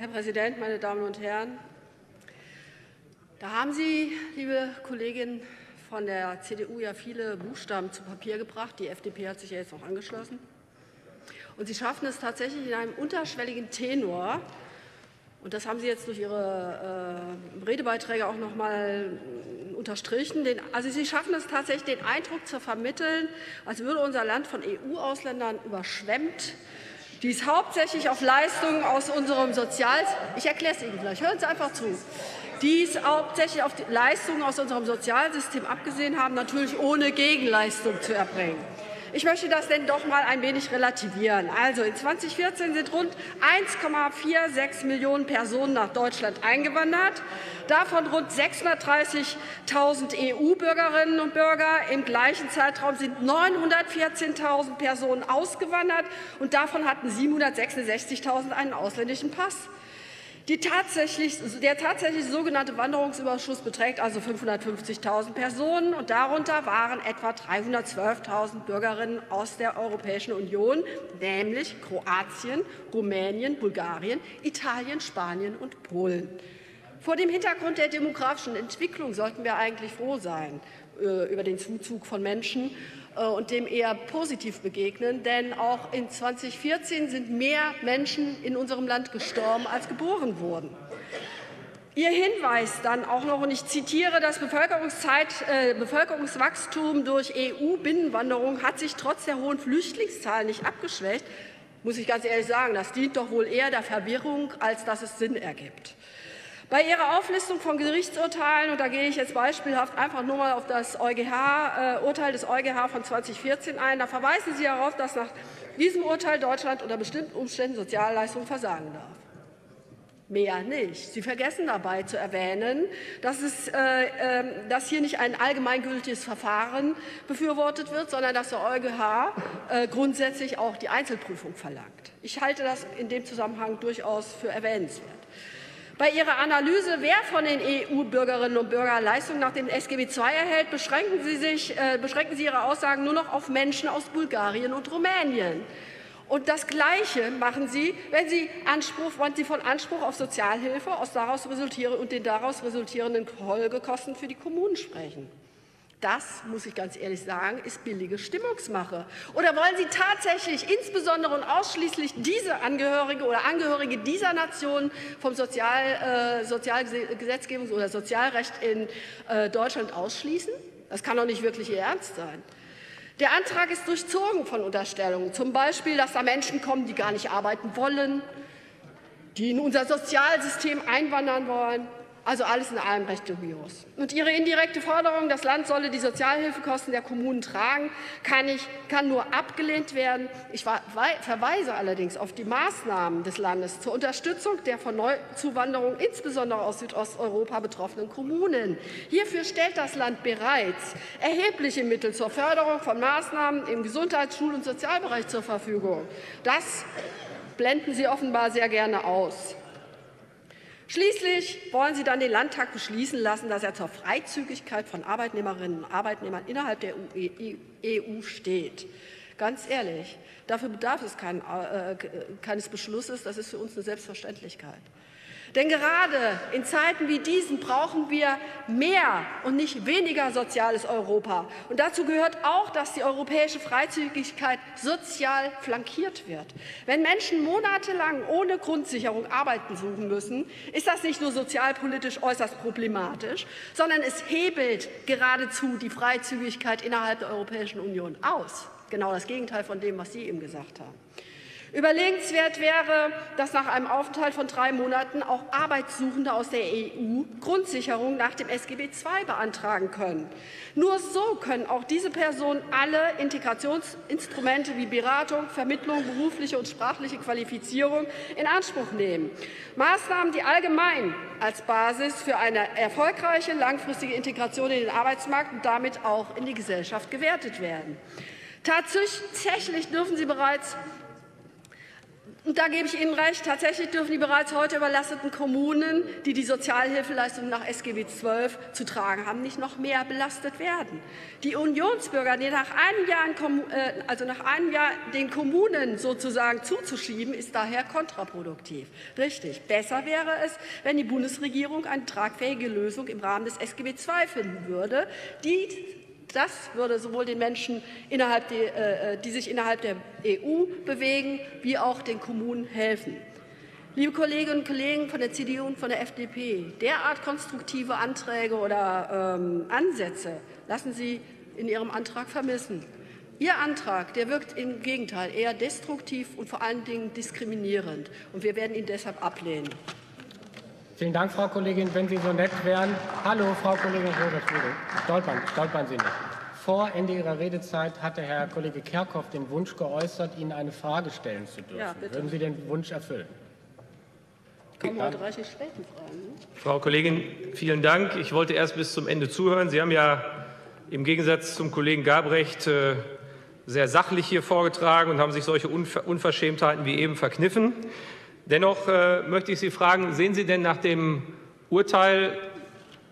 Herr Präsident, meine Damen und Herren! Da haben Sie, liebe Kollegin von der CDU, ja viele Buchstaben zu Papier gebracht. Die FDP hat sich ja jetzt auch angeschlossen. Und Sie schaffen es tatsächlich in einem unterschwelligen Tenor, und das haben Sie jetzt durch Ihre äh, Redebeiträge auch noch mal unterstrichen. Den, also Sie schaffen es tatsächlich, den Eindruck zu vermitteln, als würde unser Land von EU-Ausländern überschwemmt die ist hauptsächlich auf Leistungen aus unserem Sozial... Ich erkläre es Ihnen gleich. Hören Sie einfach zu. Die ist hauptsächlich auf Leistungen aus unserem Sozialsystem abgesehen haben, natürlich ohne Gegenleistung zu erbringen. Ich möchte das denn doch mal ein wenig relativieren. Also in 2014 sind rund 1,46 Millionen Personen nach Deutschland eingewandert, davon rund 630.000 EU-Bürgerinnen und Bürger. Im gleichen Zeitraum sind 914.000 Personen ausgewandert, und davon hatten 766.000 einen ausländischen Pass. Tatsächlich, der tatsächlich sogenannte Wanderungsüberschuss beträgt also 550.000 Personen, und darunter waren etwa 312.000 Bürgerinnen aus der Europäischen Union, nämlich Kroatien, Rumänien, Bulgarien, Italien, Spanien und Polen. Vor dem Hintergrund der demografischen Entwicklung sollten wir eigentlich froh sein über den Zuzug von Menschen äh, und dem eher positiv begegnen. Denn auch in 2014 sind mehr Menschen in unserem Land gestorben, als geboren wurden. Ihr Hinweis dann auch noch, und ich zitiere, das äh, Bevölkerungswachstum durch EU-Binnenwanderung hat sich trotz der hohen Flüchtlingszahlen nicht abgeschwächt, muss ich ganz ehrlich sagen. Das dient doch wohl eher der Verwirrung, als dass es Sinn ergibt. Bei Ihrer Auflistung von Gerichtsurteilen, und da gehe ich jetzt beispielhaft einfach nur mal auf das EuGH, äh, Urteil des EuGH von 2014 ein, da verweisen Sie darauf, dass nach diesem Urteil Deutschland unter bestimmten Umständen Sozialleistungen versagen darf. Mehr nicht. Sie vergessen dabei zu erwähnen, dass, es, äh, äh, dass hier nicht ein allgemeingültiges Verfahren befürwortet wird, sondern dass der EuGH äh, grundsätzlich auch die Einzelprüfung verlangt. Ich halte das in dem Zusammenhang durchaus für erwähnenswert. Bei Ihrer Analyse, wer von den EU-Bürgerinnen und Bürgern Leistungen nach dem SGB II erhält, beschränken Sie, sich, äh, beschränken Sie Ihre Aussagen nur noch auf Menschen aus Bulgarien und Rumänien. Und das Gleiche machen Sie, wenn Sie, Anspruch, wenn Sie von Anspruch auf Sozialhilfe aus daraus und den daraus resultierenden Folgekosten für die Kommunen sprechen. Das, muss ich ganz ehrlich sagen, ist billige Stimmungsmache. Oder wollen Sie tatsächlich insbesondere und ausschließlich diese Angehörige oder Angehörige dieser Nation vom Sozial, äh, Sozialgesetzgebungs- oder Sozialrecht in äh, Deutschland ausschließen? Das kann doch nicht wirklich Ihr Ernst sein. Der Antrag ist durchzogen von Unterstellungen, zum Beispiel, dass da Menschen kommen, die gar nicht arbeiten wollen, die in unser Sozialsystem einwandern wollen, also alles in allem recht dubios. Und Ihre indirekte Forderung, das Land solle die Sozialhilfekosten der Kommunen tragen, kann, ich, kann nur abgelehnt werden. Ich verweise allerdings auf die Maßnahmen des Landes zur Unterstützung der von Neuzuwanderung insbesondere aus Südosteuropa betroffenen Kommunen. Hierfür stellt das Land bereits erhebliche Mittel zur Förderung von Maßnahmen im Gesundheits-, Schul- und Sozialbereich zur Verfügung. Das blenden Sie offenbar sehr gerne aus. Schließlich wollen Sie dann den Landtag beschließen lassen, dass er zur Freizügigkeit von Arbeitnehmerinnen und Arbeitnehmern innerhalb der EU e e steht. Ganz ehrlich, dafür bedarf es kein, äh, keines Beschlusses. Das ist für uns eine Selbstverständlichkeit. Denn gerade in Zeiten wie diesen brauchen wir mehr und nicht weniger soziales Europa. Und dazu gehört auch, dass die europäische Freizügigkeit sozial flankiert wird. Wenn Menschen monatelang ohne Grundsicherung Arbeiten suchen müssen, ist das nicht nur sozialpolitisch äußerst problematisch, sondern es hebelt geradezu die Freizügigkeit innerhalb der Europäischen Union aus. Genau das Gegenteil von dem, was Sie eben gesagt haben. Überlegenswert wäre, dass nach einem Aufenthalt von drei Monaten auch Arbeitssuchende aus der EU Grundsicherung nach dem SGB II beantragen können. Nur so können auch diese Personen alle Integrationsinstrumente wie Beratung, Vermittlung, berufliche und sprachliche Qualifizierung in Anspruch nehmen. Maßnahmen, die allgemein als Basis für eine erfolgreiche langfristige Integration in den Arbeitsmarkt und damit auch in die Gesellschaft gewertet werden. Tatsächlich dürfen sie bereits Und da gebe ich Ihnen recht, tatsächlich dürfen die bereits heute überlasteten Kommunen, die die Sozialhilfeleistungen nach SGB XII zu tragen haben, nicht noch mehr belastet werden. Die Unionsbürger, die nach einem Jahr, äh, also nach einem Jahr den Kommunen sozusagen zuzuschieben, ist daher kontraproduktiv. Richtig, besser wäre es, wenn die Bundesregierung eine tragfähige Lösung im Rahmen des SGB II finden würde, die das würde sowohl den Menschen, innerhalb die, äh, die sich innerhalb der EU bewegen, wie auch den Kommunen helfen. Liebe Kolleginnen und Kollegen von der CDU und von der FDP, derart konstruktive Anträge oder ähm, Ansätze lassen Sie in Ihrem Antrag vermissen. Ihr Antrag der wirkt im Gegenteil eher destruktiv und vor allen Dingen diskriminierend. Und wir werden ihn deshalb ablehnen. Vielen Dank, Frau Kollegin. Wenn Sie so nett wären. Hallo, Frau Kollegin Roder-Schmiede. Stolpern, stolpern Sie nicht. Vor Ende Ihrer Redezeit hatte Herr Kollege Kerkhoff den Wunsch geäußert, Ihnen eine Frage stellen zu dürfen. Ja, Würden Sie den Wunsch erfüllen? Kommen heute reichlich späten Fragen. Ne? Frau Kollegin, vielen Dank. Ich wollte erst bis zum Ende zuhören. Sie haben ja im Gegensatz zum Kollegen Gabrecht äh, sehr sachlich hier vorgetragen und haben sich solche Unverschämtheiten wie eben verkniffen. Dennoch äh, möchte ich Sie fragen, sehen Sie denn nach dem Urteil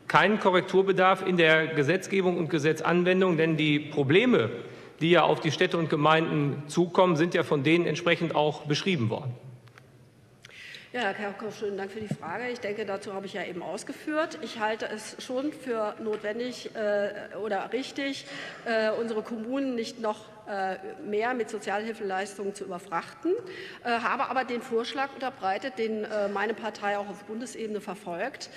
keinen Korrekturbedarf in der Gesetzgebung und Gesetzanwendung? Denn die Probleme, die ja auf die Städte und Gemeinden zukommen, sind ja von denen entsprechend auch beschrieben worden. Ja, Herr Kerkhoff, schönen Dank für die Frage. Ich denke, dazu habe ich ja eben ausgeführt. Ich halte es schon für notwendig äh, oder richtig, äh, unsere Kommunen nicht noch mehr mit Sozialhilfeleistungen zu überfrachten, äh, habe aber den Vorschlag unterbreitet, den äh, meine Partei auch auf Bundesebene verfolgt,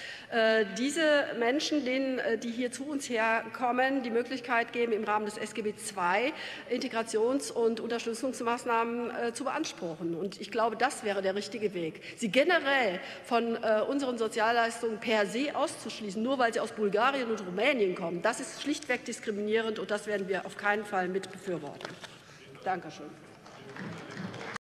diese Menschen, denen, die hier zu uns herkommen, die Möglichkeit geben, im Rahmen des SGB II Integrations- und Unterstützungsmaßnahmen zu beanspruchen. Und ich glaube, das wäre der richtige Weg. Sie generell von unseren Sozialleistungen per se auszuschließen, nur weil sie aus Bulgarien und Rumänien kommen, das ist schlichtweg diskriminierend und das werden wir auf keinen Fall mit befürworten. Danke schön.